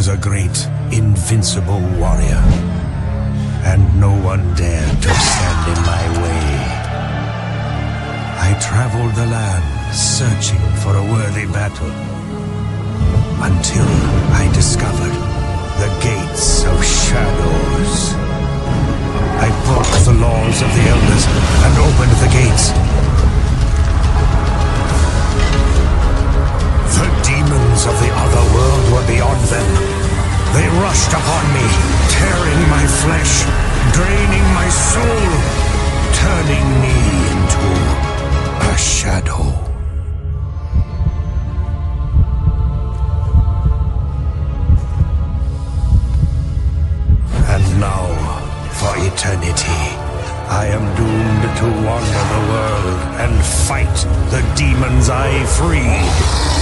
was a great, invincible warrior, and no one dared to stand in my way. I traveled the land searching for a worthy battle until I discovered the gates of shadows. I broke the laws of the elders and opened the gates. Flesh, draining my soul, turning me into a shadow. And now, for eternity, I am doomed to wander the world and fight the demons I freed.